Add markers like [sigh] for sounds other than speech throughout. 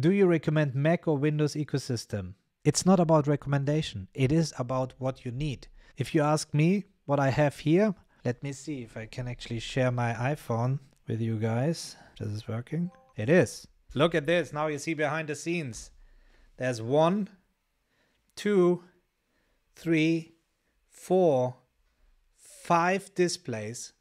Do you recommend Mac or Windows ecosystem? It's not about recommendation. It is about what you need. If you ask me what I have here, let me see if I can actually share my iPhone with you guys. This is working. It is. Look at this. Now you see behind the scenes. There's one, two, three, four, five displays.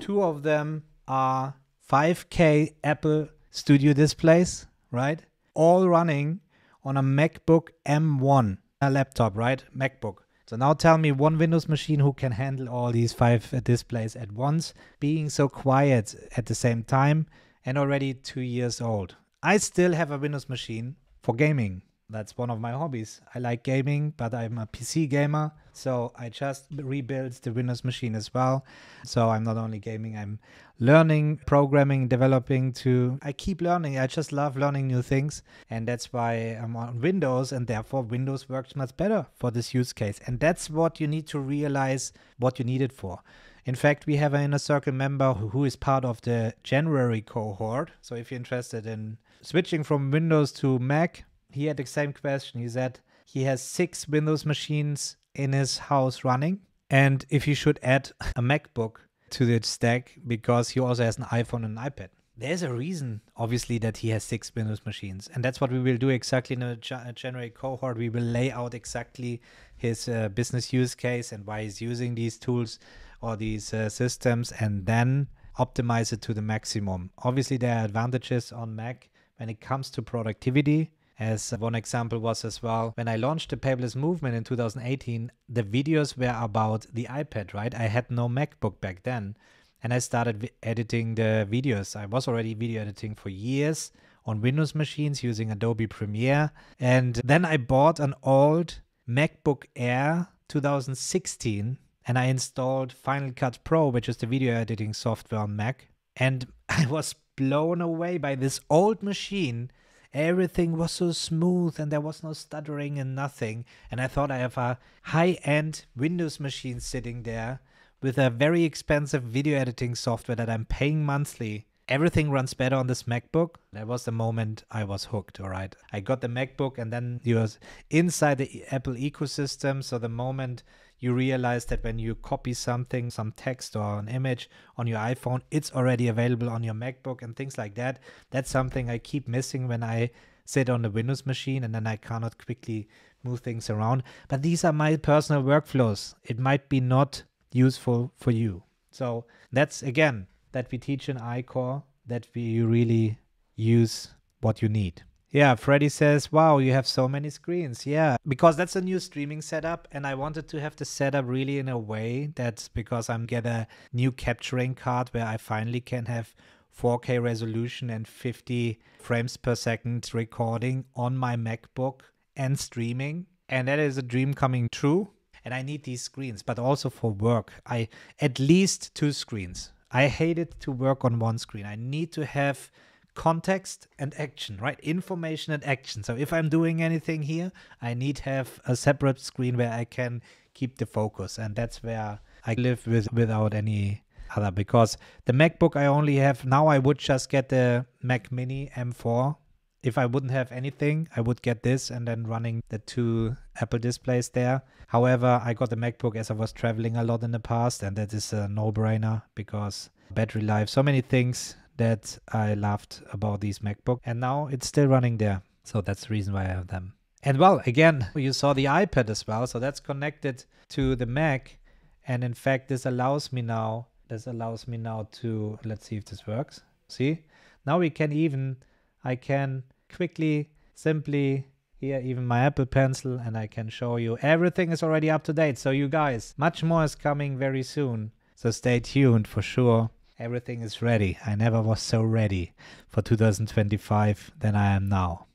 Two of them are 5K Apple Studio displays, right? All running on a MacBook M1, a laptop, right? MacBook. So now tell me one Windows machine who can handle all these five displays at once, being so quiet at the same time and already two years old. I still have a Windows machine for gaming. That's one of my hobbies. I like gaming, but I'm a PC gamer. So I just rebuilt the Windows machine as well. So I'm not only gaming, I'm learning, programming, developing to. I keep learning. I just love learning new things. And that's why I'm on Windows. And therefore, Windows works much better for this use case. And that's what you need to realize what you need it for. In fact, we have an inner circle member who is part of the January cohort. So if you're interested in switching from Windows to Mac, he had the same question. He said he has six Windows machines in his house running. And if he should add a MacBook to the stack because he also has an iPhone and an iPad. There's a reason, obviously, that he has six Windows machines. And that's what we will do exactly in a January cohort. We will lay out exactly his uh, business use case and why he's using these tools or these uh, systems and then optimize it to the maximum. Obviously, there are advantages on Mac when it comes to productivity as one example was as well, when I launched the paperless movement in 2018, the videos were about the iPad, right? I had no MacBook back then. And I started editing the videos. I was already video editing for years on Windows machines using Adobe Premiere. And then I bought an old MacBook Air 2016 and I installed Final Cut Pro, which is the video editing software on Mac. And [laughs] I was blown away by this old machine everything was so smooth and there was no stuttering and nothing. And I thought I have a high end Windows machine sitting there with a very expensive video editing software that I'm paying monthly. Everything runs better on this MacBook. That was the moment I was hooked. All right. I got the MacBook and then you was inside the Apple ecosystem. So the moment you realize that when you copy something, some text or an image on your iPhone, it's already available on your MacBook and things like that. That's something I keep missing when I sit on the Windows machine and then I cannot quickly move things around. But these are my personal workflows. It might be not useful for you. So that's again that we teach in ICOR that we really use what you need. Yeah, Freddy says, wow, you have so many screens. Yeah, because that's a new streaming setup. And I wanted to have the setup really in a way that's because I'm get a new capturing card where I finally can have 4K resolution and 50 frames per second recording on my MacBook and streaming. And that is a dream coming true. And I need these screens, but also for work. I at least two screens. I hate it to work on one screen. I need to have context and action, right? Information and action. So if I'm doing anything here, I need have a separate screen where I can keep the focus. And that's where I live with without any other because the MacBook I only have now I would just get the Mac Mini M4. If I wouldn't have anything, I would get this and then running the two Apple displays there. However, I got the MacBook as I was traveling a lot in the past and that is a no-brainer because battery life, so many things that I loved about these MacBook, and now it's still running there. So that's the reason why I have them. And well, again, you saw the iPad as well, so that's connected to the Mac. And in fact, this allows me now, this allows me now to, let's see if this works. See, now we can even, I can quickly, simply here even my Apple Pencil and I can show you everything is already up to date. So you guys, much more is coming very soon. So stay tuned for sure. Everything is ready. I never was so ready for 2025 than I am now.